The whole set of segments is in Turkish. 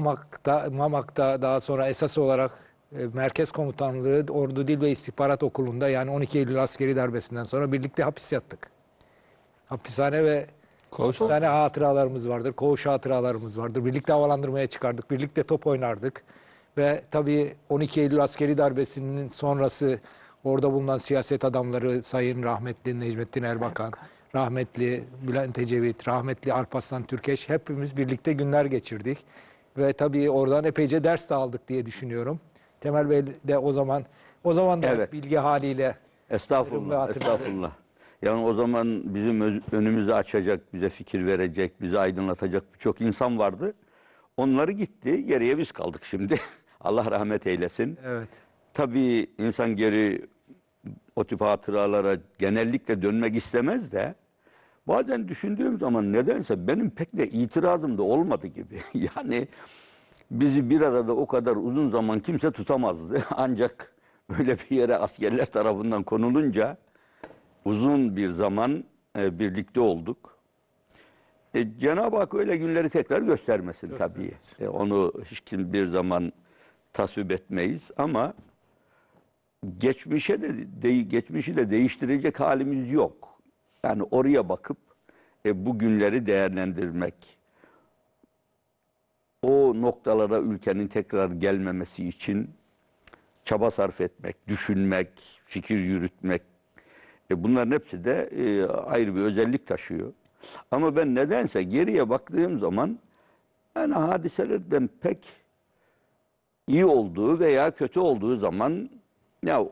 Mamak'ta, Mamak'ta daha sonra esas olarak e, Merkez Komutanlığı Ordu Dil ve İstihbarat Okulu'nda yani 12 Eylül askeri darbesinden sonra birlikte hapis yattık. Hapishane ve Koğuş. hapishane hatıralarımız vardır, koğuş hatıralarımız vardır. Birlikte havalandırmaya çıkardık, birlikte top oynardık. Ve tabii 12 Eylül askeri darbesinin sonrası orada bulunan siyaset adamları Sayın Rahmetli Necmettin Erbakan, rahmetli Bülent Ecevit, rahmetli Alparslan Türkeş hepimiz birlikte günler geçirdik. Ve tabii oradan epeyce ders de aldık diye düşünüyorum. Temel Bey de o zaman o zaman da Evet. bilgi haliyle Estağfurullah, estağfurullah. Yani o zaman bizim öz- önümüzü açacak, bize fikir verecek, bizi aydınlatacak birçok insan vardı. Onları gitti, geriye biz kaldık şimdi. Allah rahmet eylesin. evet. Tabii insan geri o tip hatıralara genellikle dönmek istemez de bazen düşündüğüm zaman nedense benim pek de itirazım da olmadı gibi. Yani bizi bir arada o kadar uzun zaman kimse tutamazdı. Ancak böyle bir yere askerler tarafından konulunca uzun bir zaman e, birlikte olduk. E, Cenab-ı Hak öyle günleri tekrar göstermesin, tabii. E, onu hiç kim bir zaman tasvip etmeyiz ama geçmişe de, de geçmişi de değiştirecek halimiz yok. Yani oraya bakıp e, bu günleri değerlendirmek, o noktalara ülkenin tekrar gelmemesi için çaba sarf etmek, düşünmek, fikir yürütmek, e bunların hepsi de e, ayrı bir özellik taşıyor. Ama ben nedense geriye baktığım zaman yani hadiselerden pek iyi olduğu veya kötü olduğu zaman ya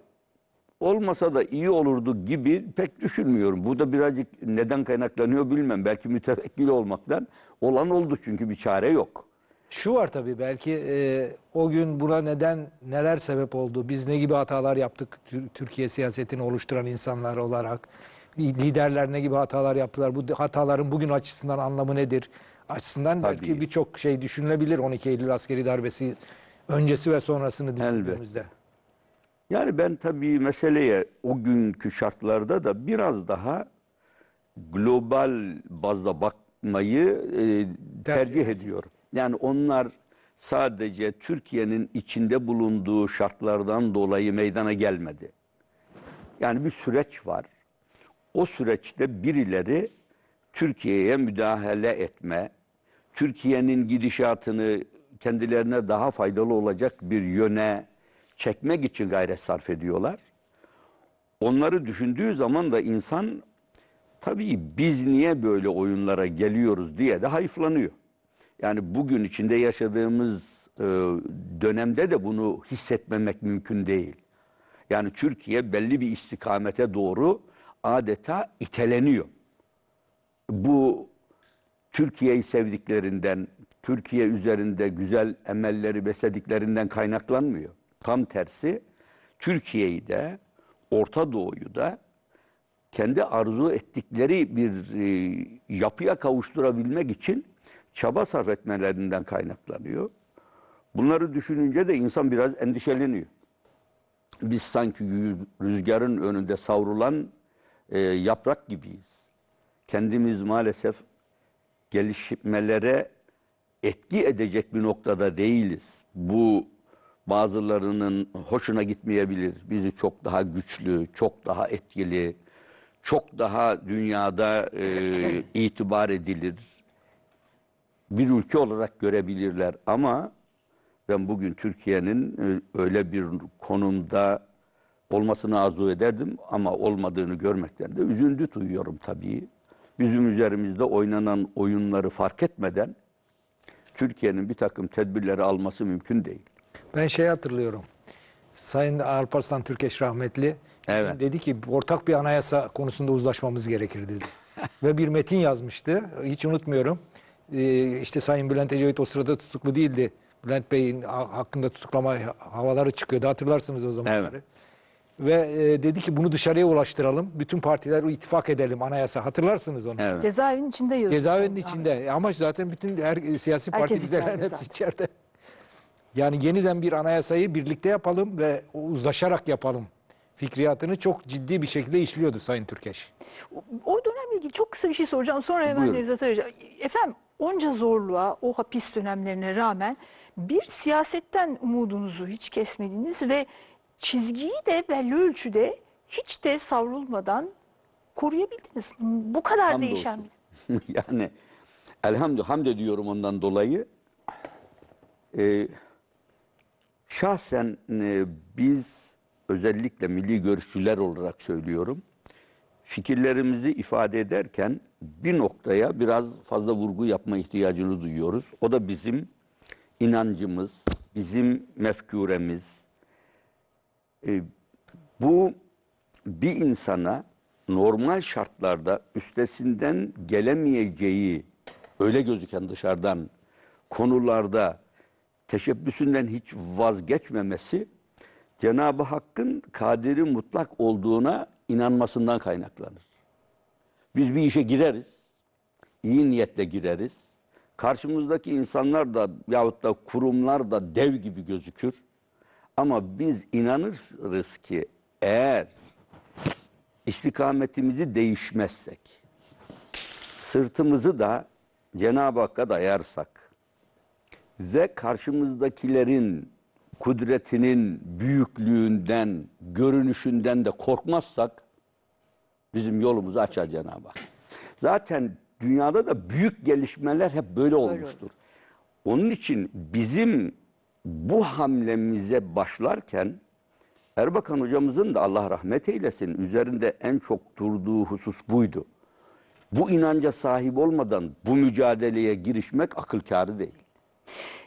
olmasa da iyi olurdu gibi pek düşünmüyorum. Bu da birazcık neden kaynaklanıyor bilmem. Belki mütevekkil olmaktan olan oldu çünkü bir çare yok. Şu var tabii belki e, o gün buna neden neler sebep oldu? Biz ne gibi hatalar yaptık Tür- Türkiye siyasetini oluşturan insanlar olarak? Liderler ne gibi hatalar yaptılar? Bu hataların bugün açısından anlamı nedir? Açısından belki Tabii. birçok şey düşünülebilir 12 Eylül askeri darbesi öncesi ve sonrasını düşündüğümüzde. Yani ben tabii meseleye o günkü şartlarda da biraz daha global bazda bakmayı e, tercih ediyorum. Yani onlar sadece Türkiye'nin içinde bulunduğu şartlardan dolayı meydana gelmedi. Yani bir süreç var. O süreçte birileri Türkiye'ye müdahale etme, Türkiye'nin gidişatını kendilerine daha faydalı olacak bir yöne çekmek için gayret sarf ediyorlar. Onları düşündüğü zaman da insan tabii biz niye böyle oyunlara geliyoruz diye de hayıflanıyor. Yani bugün içinde yaşadığımız e, dönemde de bunu hissetmemek mümkün değil. Yani Türkiye belli bir istikamete doğru adeta iteleniyor. Bu Türkiye'yi sevdiklerinden, Türkiye üzerinde güzel emelleri beslediklerinden kaynaklanmıyor. Tam tersi Türkiye'yi de Orta Doğu'yu da kendi arzu ettikleri bir e, yapıya kavuşturabilmek için çaba sarf etmelerinden kaynaklanıyor. Bunları düşününce de insan biraz endişeleniyor. Biz sanki rüzgarın önünde savrulan e, yaprak gibiyiz. Kendimiz maalesef gelişmelere etki edecek bir noktada değiliz. Bu bazılarının hoşuna gitmeyebilir. Bizi çok daha güçlü, çok daha etkili, çok daha dünyada e, itibar edilir bir ülke olarak görebilirler ama ben bugün Türkiye'nin e, öyle bir konumda olmasını arzu ederdim ama olmadığını görmekten de üzüntü duyuyorum tabii. Bizim üzerimizde oynanan oyunları fark etmeden Türkiye'nin bir takım tedbirleri alması mümkün değil. Ben şey hatırlıyorum. Sayın Alparslan Türkeş rahmetli Evet. dedi ki ortak bir anayasa konusunda uzlaşmamız gerekir dedi. Ve bir metin yazmıştı. Hiç unutmuyorum. Ee, işte Sayın Bülent Ecevit o sırada tutuklu değildi. Bülent Bey'in ha- hakkında tutuklama havaları çıkıyordu. Hatırlarsınız o zamanları. Evet. Ve e, dedi ki bunu dışarıya ulaştıralım. Bütün partiler ittifak edelim anayasa. Hatırlarsınız onu. Evet. Cezaevinin içinde yazıyor. Cezaevinin içinde. Ama zaten bütün her siyasi parti Herkes liderler içeride içeride. Yani yeniden bir anayasayı birlikte yapalım ve uzlaşarak yapalım fikriyatını çok ciddi bir şekilde işliyordu Sayın Türkeş. O- dönemle ilgili çok kısa bir şey soracağım. Sonra hemen. Nevzat'a vereceğim. Efendim onca zorluğa, o hapis dönemlerine rağmen bir siyasetten umudunuzu hiç kesmediniz ve çizgiyi de belli ölçüde hiç de savrulmadan koruyabildiniz. Bu kadar Hamdolsun. değişen bir yani elhamdülillah hamd ediyorum ondan dolayı. Ee, şahsen e, biz özellikle milli görüşçüler olarak söylüyorum. Fikirlerimizi ifade ederken bir noktaya biraz fazla vurgu yapma ihtiyacını duyuyoruz. O da bizim inancımız, bizim mefkuremiz, e, bu bir insana normal şartlarda üstesinden gelemeyeceği öyle gözüken dışarıdan konularda teşebbüsünden hiç vazgeçmemesi Cenab-ı Hakk'ın kaderi mutlak olduğuna inanmasından kaynaklanır. Biz bir işe gireriz, iyi niyetle gireriz. Karşımızdaki insanlar da yahut da kurumlar da dev gibi gözükür. Ama biz inanırız ki eğer istikametimizi değişmezsek, sırtımızı da Cenab-ı Hakk'a dayarsak ve karşımızdakilerin kudretinin büyüklüğünden, görünüşünden de korkmazsak bizim yolumuzu açar Cenab-ı Hak. Zaten dünyada da büyük gelişmeler hep böyle olmuştur. Onun için bizim bu hamlemize başlarken Erbakan hocamızın da Allah rahmet eylesin üzerinde en çok durduğu husus buydu. Bu inanca sahip olmadan bu mücadeleye girişmek akıl kârı değil.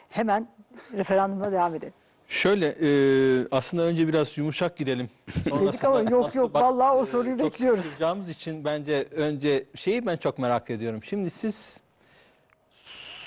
Hemen referandumla devam edelim. Şöyle e, aslında önce biraz yumuşak gidelim. Dedik ama yok, yok, vallahi o soruyu e, çok bekliyoruz. sıkılacağımız için bence önce şeyi ben çok merak ediyorum. Şimdi siz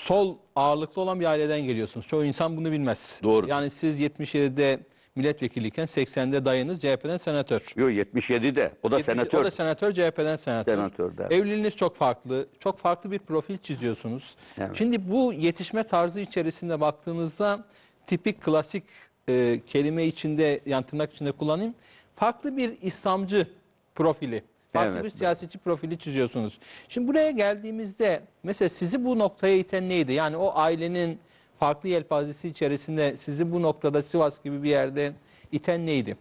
sol ağırlıklı olan bir aileden geliyorsunuz. Çoğu insan bunu bilmez. Doğru. Yani siz 77'de milletvekiliyken 80'de dayınız CHP'den senatör. Yok 77'de o da 70 senatör. O da senatör, CHP'den senatör. Senatör de. Evliliğiniz çok farklı. Çok farklı bir profil çiziyorsunuz. Evet. Şimdi bu yetişme tarzı içerisinde baktığınızda tipik klasik e, kelime içinde, yani tırnak içinde kullanayım. Farklı bir İslamcı profili. Farklı Evet, bir siyasetçi profili çiziyorsunuz. Şimdi buraya geldiğimizde mesela sizi bu noktaya iten neydi? Yani o ailenin farklı yelpazesi içerisinde sizi bu noktada Sivas gibi bir yerde iten neydi?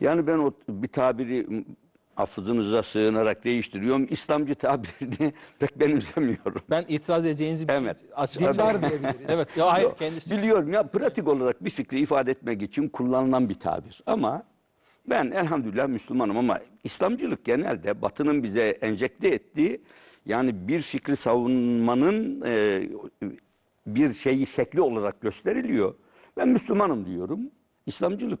Yani ben o bir tabiri affınıza sığınarak değiştiriyorum. İslamcı tabirini pek benimsemiyorum. Ben itiraz edeceğinizi bir Evet. aç- Dindar diyebiliriz. Evet. Ya hayır kendisi Biliyorum ya pratik olarak bir fikri ifade etmek için kullanılan bir tabir. Ama ben elhamdülillah Müslümanım ama İslamcılık genelde Batı'nın bize enjekte ettiği yani bir fikri savunmanın e, bir şeyi şekli olarak gösteriliyor. Ben Müslümanım diyorum. İslamcılık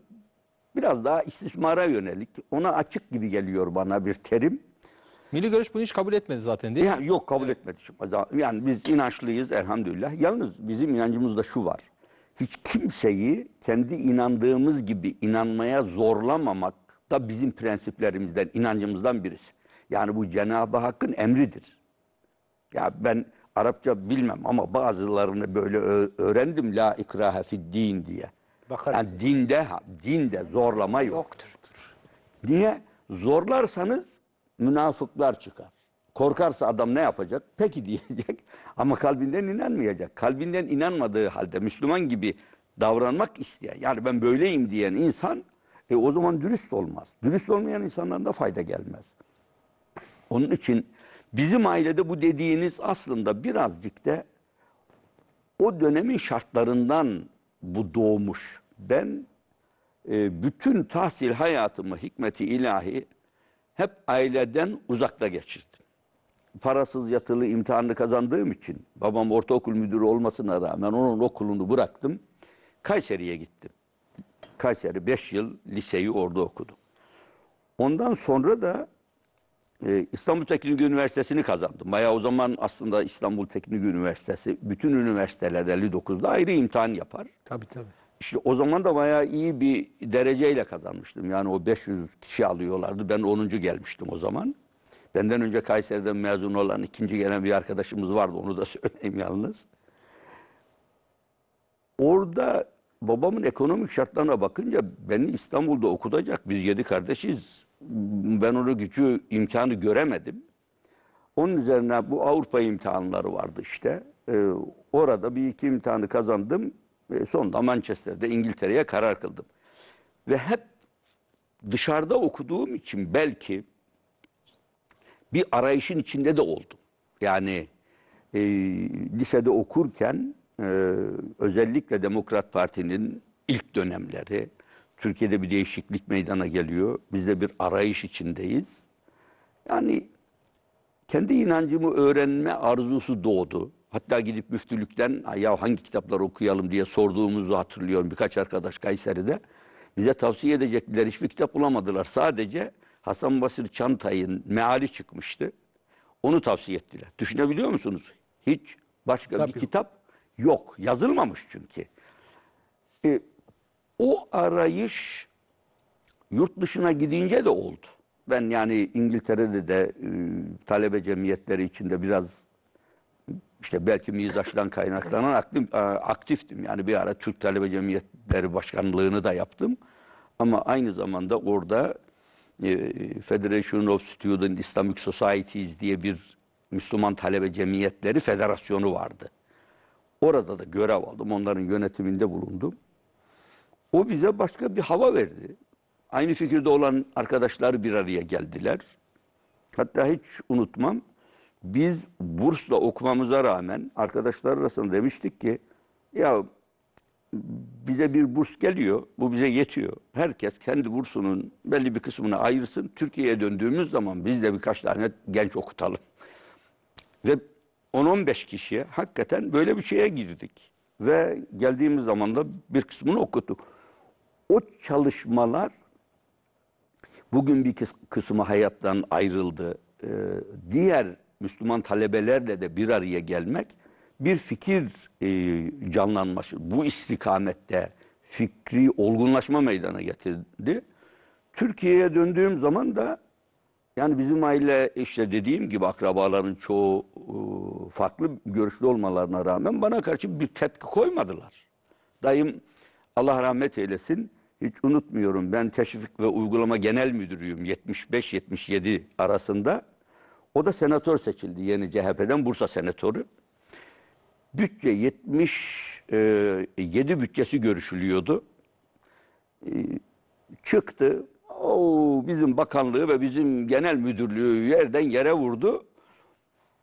biraz daha istismara yönelik. Ona açık gibi geliyor bana bir terim. Milli Görüş bunu hiç kabul etmedi zaten değil mi? Yani yok kabul etmedi. Yani biz inançlıyız elhamdülillah. Yalnız bizim inancımızda şu var. Hiç kimseyi kendi inandığımız gibi inanmaya zorlamamak da bizim prensiplerimizden, inancımızdan birisi. Yani bu Cenab-ı Hakk'ın emridir. Ya ben Arapça bilmem ama bazılarını böyle öğrendim la ikrahe fid din diye. Bakarız. Yani dinde dinde zorlama yok. Yoktur. Niye? Zorlarsanız münafıklar çıkar. Korkarsa adam ne yapacak? Peki diyecek ama kalbinden inanmayacak. Kalbinden inanmadığı halde Müslüman gibi davranmak isteyen, yani ben böyleyim diyen insan e, o zaman dürüst olmaz. Dürüst olmayan insandan da fayda gelmez. Onun için bizim ailede bu dediğiniz aslında birazcık da o dönemin şartlarından bu doğmuş. Ben e, bütün tahsil hayatımı hikmeti ilahi hep aileden uzakta geçirdim. Parasız yatılı imtihanını kazandığım için babam ortaokul müdürü olmasına rağmen onun okulunu bıraktım. Kayseri'ye gittim. Kayseri 5 yıl liseyi orada okudum. Ondan sonra da e, İstanbul Teknik Üniversitesi'ni kazandım. Bayağı o zaman aslında İstanbul Teknik Üniversitesi bütün üniversiteler 59'da ayrı imtihan yapar. Tabii tabii. İşte o zaman da bayağı iyi bir dereceyle kazanmıştım. Yani o 500 kişi alıyorlardı. Ben 10. gelmiştim o zaman. Benden önce Kayseri'den mezun olan ikinci gelen bir arkadaşımız vardı. Onu da söyleyeyim yalnız. orada babamın ekonomik şartlarına bakınca beni İstanbul'da okutacak. Biz yedi kardeşiz. Ben onu gücü, imkanı göremedim. Onun üzerine bu Avrupa imtihanları vardı işte. Ee, orada bir iki imtihanı kazandım. Ve sonunda Manchester'de İngiltere'ye karar kıldım. Ve hep dışarıda okuduğum için belki bir arayışın içinde de oldum. Yani e, lisede okurken e, özellikle Demokrat Parti'nin ilk dönemleri Türkiye'de bir değişiklik meydana geliyor. Biz de bir arayış içindeyiz. Yani kendi inancımı öğrenme arzusu doğdu. Hatta gidip müftülükten "Ay ya hangi kitaplar okuyalım diye sorduğumuzu hatırlıyorum birkaç arkadaş Kayseri'de. Bize tavsiye edecekler hiçbir kitap bulamadılar. Sadece Hasan Basri Çantay'ın meali çıkmıştı. Onu tavsiye ettiler. Düşünebiliyor musunuz? Hiç başka bir Tabii. kitap yok. Yazılmamış çünkü. E, o arayış yurt dışına gidince de oldu. Ben yani İngiltere'de de e, talebe cemiyetleri içinde biraz işte belki mizaçtan kaynaklanan aktif, aktiftim. Yani bir ara Türk Talebe Cemiyetleri Başkanlığını da yaptım. Ama aynı zamanda orada e, Federation of Student Islamic Societies diye bir Müslüman Talebe Cemiyetleri Federasyonu vardı. Orada da görev aldım. Onların yönetiminde bulundum. O bize başka bir hava verdi. Aynı fikirde olan arkadaşlar bir araya geldiler. Hatta hiç unutmam. Biz bursla okumamıza rağmen arkadaşlar arasında demiştik ki ya bize bir burs geliyor. Bu bize yetiyor. Herkes kendi bursunun belli bir kısmını ayırsın. Türkiye'ye döndüğümüz zaman biz de birkaç tane genç okutalım. Ve 10-15 kişiye hakikaten böyle bir şeye girdik. Ve geldiğimiz zaman da bir kısmını okuttuk. O çalışmalar bugün bir kıs- kısmı hayattan ayrıldı. Ee, diğer Müslüman talebelerle de bir araya gelmek bir fikir e, canlanması. Bu istikamette fikri olgunlaşma meydana getirdi. Türkiye'ye döndüğüm zaman da yani bizim aile işte dediğim gibi akrabaların çoğu e, farklı görüşlü olmalarına rağmen bana karşı bir tepki koymadılar. Dayım Allah rahmet eylesin hiç unutmuyorum ben teşvik ve uygulama genel müdürüyüm 75-77 arasında. O da senatör seçildi yeni CHP'den Bursa senatörü. Bütçe 77 bütçesi görüşülüyordu çıktı. O bizim bakanlığı ve bizim genel müdürlüğü yerden yere vurdu.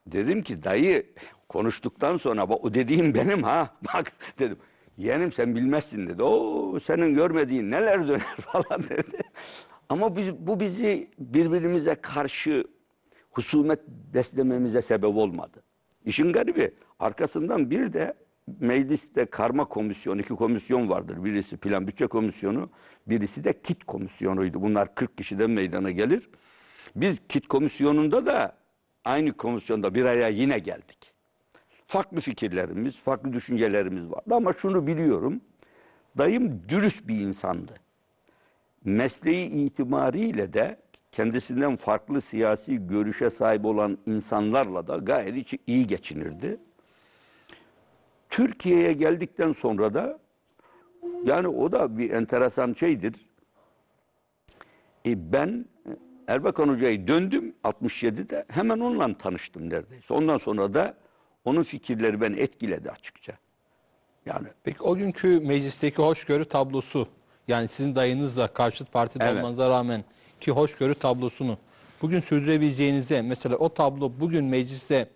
Dedim ki dayı konuştuktan sonra o dediğim benim ha bak dedim. Yeğenim sen bilmezsin dedi. O senin görmediğin neler döner falan dedi. Ama biz, bu bizi birbirimize karşı husumet beslememize sebep olmadı. İşin garibi arkasından bir de mecliste karma komisyon, iki komisyon vardır. Birisi plan bütçe komisyonu, birisi de kit komisyonuydu. Bunlar 40 kişiden meydana gelir. Biz kit komisyonunda da aynı komisyonda bir araya yine geldik. Farklı fikirlerimiz, farklı düşüncelerimiz vardı ama şunu biliyorum. Dayım dürüst bir insandı. Mesleği itibariyle de kendisinden farklı siyasi görüşe sahip olan insanlarla da gayet iyi geçinirdi. Türkiye'ye geldikten sonra da yani o da bir enteresan şeydir. E ben Erbakan Hoca'yı döndüm 67'de hemen onunla tanıştım neredeyse. Ondan sonra da onun fikirleri beni etkiledi açıkça. Yani Peki o günkü meclisteki hoşgörü tablosu yani sizin dayınızla karşıt partide Evet. olmanıza rağmen ki hoşgörü tablosunu bugün sürdürebileceğinize mesela o tablo bugün mecliste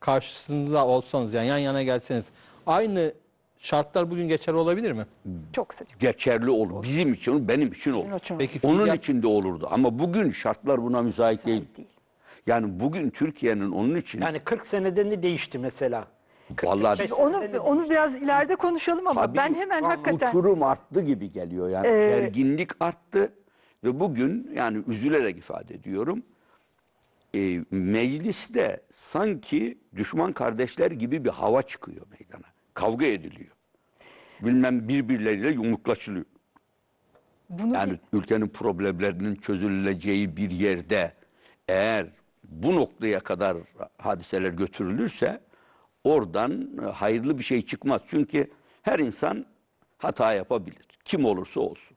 karşısınızda olsanız yani yan yana gelseniz aynı şartlar bugün geçerli olabilir mi? Çok seçim. geçerli olur. Bizim için, benim için olur. Peki Onun için de olurdu. Ama bugün şartlar buna müsait değil. değil. Yani bugün Türkiye'nin onun için Yani 40 senede ne değişti mesela? vallahi beş- Onu onu biraz ileride konuşalım ama Tabii, ben hemen hakikaten uçurum arttı gibi geliyor. Yani Ee, gerginlik arttı ve bugün yani üzülerek ifade ediyorum. e, mecliste sanki düşman kardeşler gibi bir hava çıkıyor meydana. Kavga ediliyor. Bilmem birbirleriyle yumruklaşılıyor. bunu Yani ülkenin problemlerinin çözüleceği bir yerde eğer bu noktaya kadar hadiseler götürülürse oradan hayırlı bir şey çıkmaz. Çünkü Her insan hata yapabilir. Kim olursa olsun.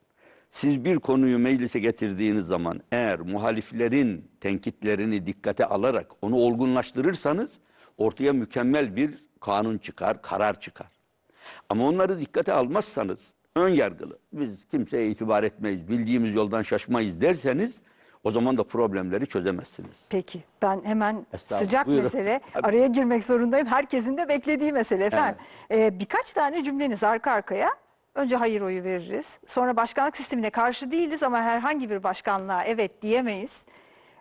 Siz bir konuyu meclise getirdiğiniz zaman eğer muhaliflerin tenkitlerini dikkate alarak onu olgunlaştırırsanız ortaya mükemmel bir kanun çıkar, karar çıkar. Ama onları dikkate almazsanız ön yargılı, biz kimseye itibar etmeyiz, bildiğimiz yoldan şaşmayız derseniz o zaman da problemleri çözemezsiniz. Peki ben hemen sıcak buyurun. mesele araya girmek zorundayım. Herkesin de beklediği mesele efendim. Ee, birkaç tane cümleniz arka arkaya. Önce hayır oyu veririz. Sonra başkanlık sistemine karşı değiliz ama herhangi bir başkanlığa evet diyemeyiz.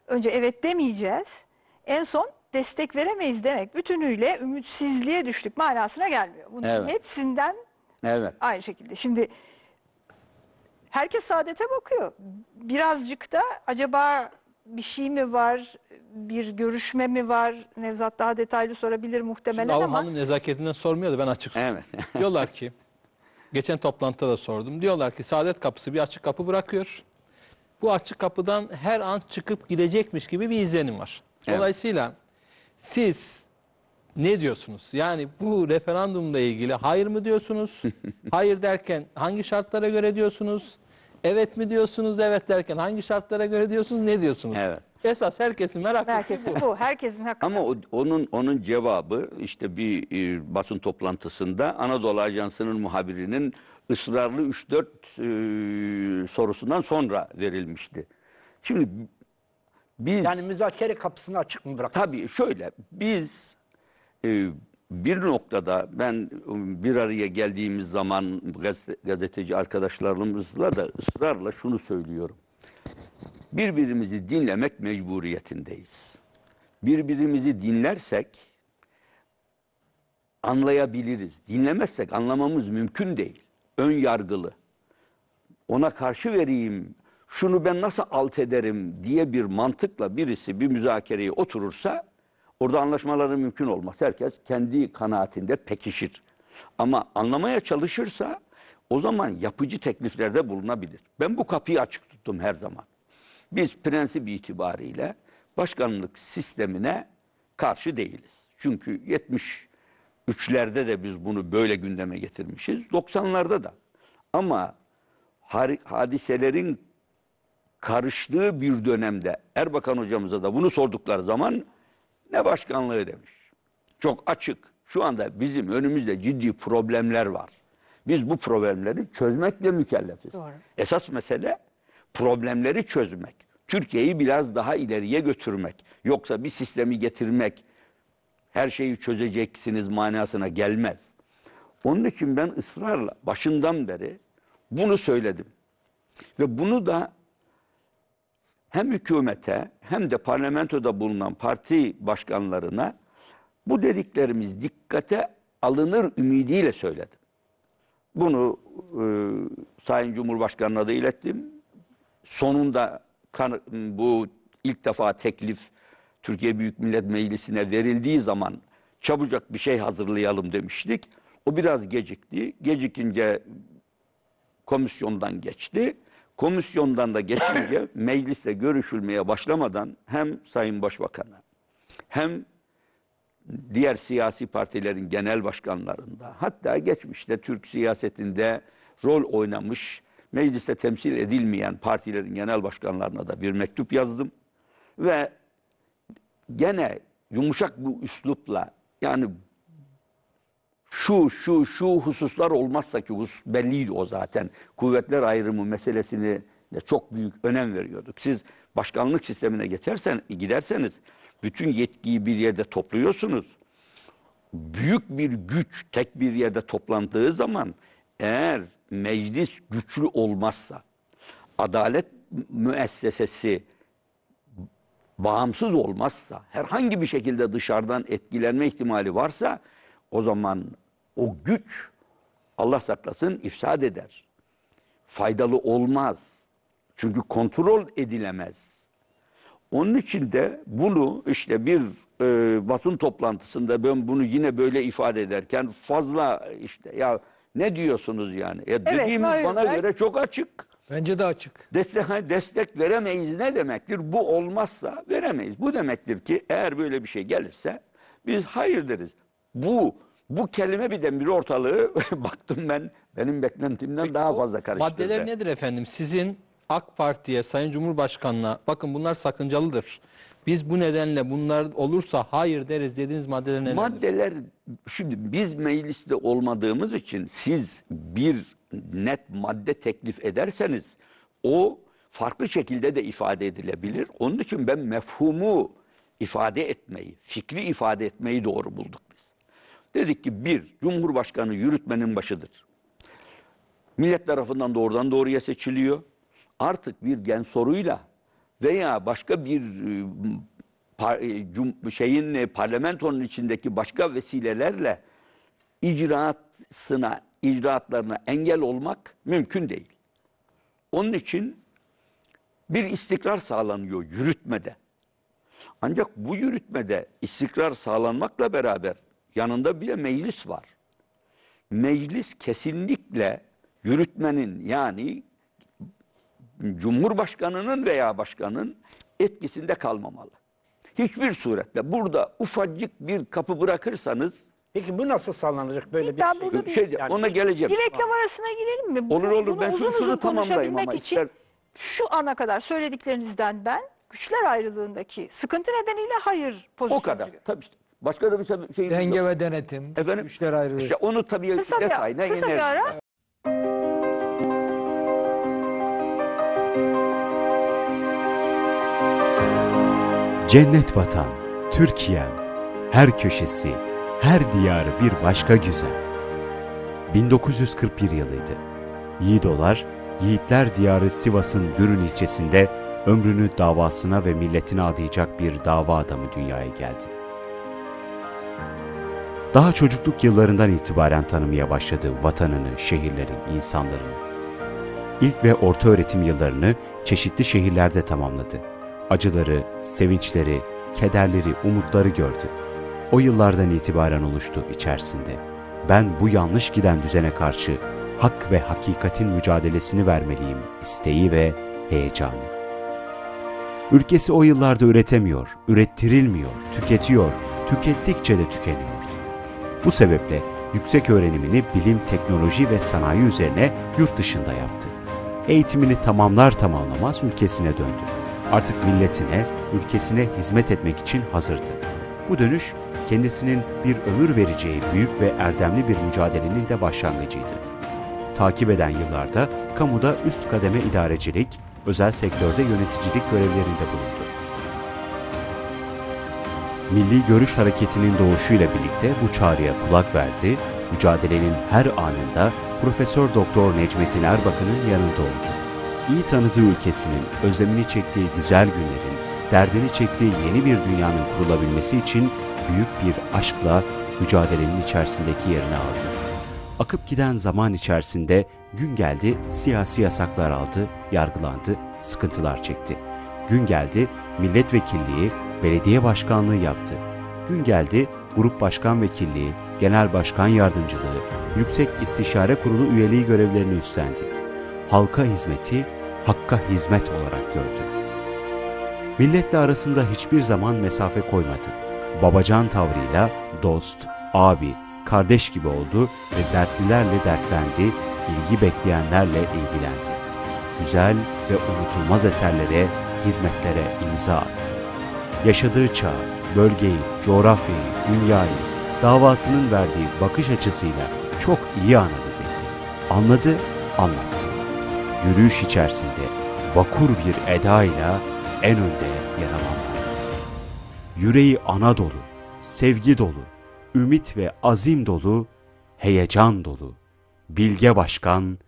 Önce evet demeyeceğiz. En son destek veremeyiz demek bütünüyle ümitsizliğe düştük manasına gelmiyor. Bunların Evet. hepsinden Evet. Aynı şekilde. Şimdi herkes saadete bakıyor. Birazcık da acaba bir şey mi var, bir görüşme mi var? Nevzat daha detaylı sorabilir muhtemelen Şimdi ama Hanım nezaketinden sormuyor da ben açık Evet. Diyorlar ki, geçen toplantıda da sordum. Diyorlar ki Saadet Kapısı bir açık kapı bırakıyor. Bu açık kapıdan her an çıkıp gidecekmiş gibi bir izlenim var. Evet. Dolayısıyla siz ne diyorsunuz? Yani bu referandumla ilgili hayır mı diyorsunuz? hayır derken hangi şartlara göre diyorsunuz? Evet mi diyorsunuz? Evet derken hangi şartlara göre diyorsunuz? Ne diyorsunuz? Evet. Esas herkesin merak merak ettiği bu. bu. Herkesin hakkı. Ama o- onun onun cevabı işte bir e, basın toplantısında Anadolu Ajansı'nın muhabirinin ısrarlı 3-4 e, sorusundan sonra verilmişti. Şimdi biz Yani müzakere kapısını açık mı bırak? tabii şöyle biz e, bir noktada ben e, bir araya geldiğimiz zaman gazete- gazeteci arkadaşlarımızla da ısrarla şunu söylüyorum. Birbirimizi dinlemek mecburiyetindeyiz. Birbirimizi dinlersek anlayabiliriz. Dinlemezsek anlamamız mümkün değil. Ön yargılı. Ona karşı vereyim, şunu ben nasıl alt ederim diye bir mantıkla birisi bir müzakereye oturursa orada anlaşmaları mümkün olmaz. Herkes kendi kanaatinde pekişir. Ama anlamaya çalışırsa o zaman yapıcı tekliflerde bulunabilir. Ben bu kapıyı açık tuttum her zaman. Biz prensip itibariyle başkanlık sistemine karşı değiliz. Çünkü 73'lerde de biz bunu böyle gündeme getirmişiz. 90'larda da. Ama hadiselerin karıştığı bir dönemde Erbakan hocamıza da bunu sordukları zaman ne başkanlığı demiş. Çok açık. Şu anda bizim önümüzde ciddi problemler var. Biz bu problemleri çözmekle mükellefiz. Doğru. Esas mesele problemleri çözmek. Türkiye'yi biraz daha ileriye götürmek. Yoksa bir sistemi getirmek, her şeyi çözeceksiniz manasına gelmez. Onun için ben ısrarla başından beri bunu söyledim. Ve bunu da hem hükümete hem de parlamentoda bulunan parti başkanlarına bu dediklerimiz dikkate alınır ümidiyle söyledim. Bunu e, Sayın Cumhurbaşkanı'na da ilettim. Sonunda kan- bu ilk defa teklif Türkiye Büyük Millet Meclisi'ne verildiği zaman çabucak bir şey hazırlayalım demiştik. O biraz gecikti. Gecikince komisyondan geçti. Komisyondan da geçince mecliste görüşülmeye başlamadan hem Sayın Başbakan'a hem diğer siyasi partilerin genel başkanlarında hatta geçmişte Türk siyasetinde rol oynamış mecliste temsil edilmeyen partilerin genel başkanlarına da bir mektup yazdım ve gene yumuşak bu üslupla yani şu şu şu hususlar olmazsa ki husus belliydi o zaten. Kuvvetler ayrımı meselesini de çok büyük önem veriyorduk. Siz başkanlık sistemine geçersen giderseniz bütün yetkiyi bir yerde topluyorsunuz. Büyük bir güç tek bir yerde toplandığı zaman eğer meclis güçlü olmazsa adalet müessesesi bağımsız olmazsa, herhangi bir şekilde dışarıdan etkilenme ihtimali varsa o zaman o güç Allah saklasın ifsad eder. Faydalı olmaz. Çünkü kontrol edilemez. Onun için de bunu işte bir e, basın toplantısında ben bunu yine böyle ifade ederken fazla işte ya ne diyorsunuz yani? Ya dediğimiz hayır, bana ben- göre çok açık. Bence de açık. Destek, destek veremeyiz ne demektir? Bu olmazsa veremeyiz. Bu demektir ki eğer böyle bir şey gelirse biz hayır deriz. Bu Bu kelime birdenbire ortalığı baktım ben benim beklentimden daha fazla karıştırdı. Maddeler nedir efendim? Sizin AK Parti'ye, Sayın Cumhurbaşkanı'na bakın bunlar sakıncalıdır. Biz bu nedenle bunlar olursa hayır deriz dediğiniz maddeler nelerdir? Maddeler şimdi biz mecliste olmadığımız için siz bir net madde teklif ederseniz o farklı şekilde de ifade edilebilir. Onun için ben mefhumu ifade etmeyi, fikri ifade etmeyi doğru bulduk. Dedik ki bir, Cumhurbaşkanı yürütmenin başıdır. Millet tarafından doğrudan doğruya seçiliyor. Artık bir gen soruyla veya başka bir e, e, şeyin e, parlamentonun içindeki başka vesilelerle icraatına, icraatlarına engel olmak mümkün değil. Onun için bir istikrar sağlanıyor yürütmede. Ancak bu yürütmede istikrar sağlanmakla beraber yanında bir de meclis var. Meclis kesinlikle yürütmenin yani Cumhurbaşkanının veya başkanın etkisinde kalmamalı. Hiçbir surette burada ufacık bir kapı bırakırsanız Peki bu nasıl sağlanacak böyle bir Ben şey? burada bir- şey, Yani- ona geleceğim. Bir reklam arasına girelim mi? Olur, olur. Bunu Ben uzun şunu- şunu uzun tamamlayayım konuşabilmek ama için ister- şu ana kadar söylediklerinizden ben güçler ayrılığındaki sıkıntı nedeniyle hayır pozisyonu. O kadar. Tabii. Başka da bir şey Denge yok. ve denetim, Efendim? güçler ayrılığı. İşte onu tabii Kısa bir, kısa bir ineriz. ara. Cennet vatan, Türkiye'm, her köşesi, her diyarı bir başka güzel. 1941 yılıydı. Yiğidolar, Yiğitler Diyarı Sivas'ın Gürün ilçesinde ömrünü davasına ve milletine adayacak bir dava adamı dünyaya geldi. Daha çocukluk yıllarından itibaren tanımaya başladı vatanını, şehirleri, insanlarını. İlk ve orta öğretim yıllarını çeşitli şehirlerde tamamladı acıları, sevinçleri, kederleri, umutları gördü. O yıllardan itibaren oluştu içerisinde. Ben bu yanlış giden düzene karşı hak ve hakikatin mücadelesini vermeliyim isteği ve heyecanı. Ülkesi o yıllarda üretemiyor, ürettirilmiyor, tüketiyor, tükettikçe de tükeniyordu. Bu sebeple yüksek öğrenimini bilim, teknoloji ve sanayi üzerine yurt dışında yaptı. Eğitimini tamamlar tamamlamaz ülkesine döndü artık milletine, ülkesine hizmet etmek için hazırdı. Bu dönüş kendisinin bir ömür vereceği büyük ve erdemli bir mücadelenin de başlangıcıydı. Takip eden yıllarda kamuda üst kademe idarecilik, özel sektörde yöneticilik görevlerinde bulundu. Milli Görüş Hareketi'nin doğuşuyla birlikte bu çağrıya kulak verdi, mücadelenin her anında Profesör Doktor Necmettin Erbakan'ın yanında oldu iyi tanıdığı ülkesinin, özlemini çektiği güzel günlerin, derdini çektiği yeni bir dünyanın kurulabilmesi için büyük bir aşkla mücadelenin içerisindeki yerini aldı. Akıp giden zaman içerisinde gün geldi, siyasi yasaklar aldı, yargılandı, sıkıntılar çekti. Gün geldi, milletvekilliği, belediye başkanlığı yaptı. Gün geldi, grup başkan vekilliği, genel başkan yardımcılığı, yüksek istişare kurulu üyeliği görevlerini üstlendi halka hizmeti, hakka hizmet olarak gördü. Milletle arasında hiçbir zaman mesafe koymadı. Babacan tavrıyla dost, abi, kardeş gibi oldu ve dertlilerle dertlendi, ilgi bekleyenlerle ilgilendi. Güzel ve unutulmaz eserlere, hizmetlere imza attı. Yaşadığı çağı, bölgeyi, coğrafyayı, dünyayı, davasının verdiği bakış açısıyla çok iyi analiz etti. Anladı, anlattı yürüyüş içerisinde vakur bir edayla en önde yer alanlardı. Yüreği ana dolu, sevgi dolu, ümit ve azim dolu, heyecan dolu. Bilge Başkan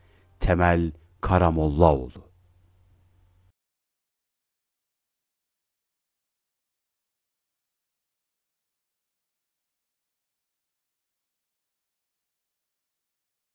Temel Karamollaoğlu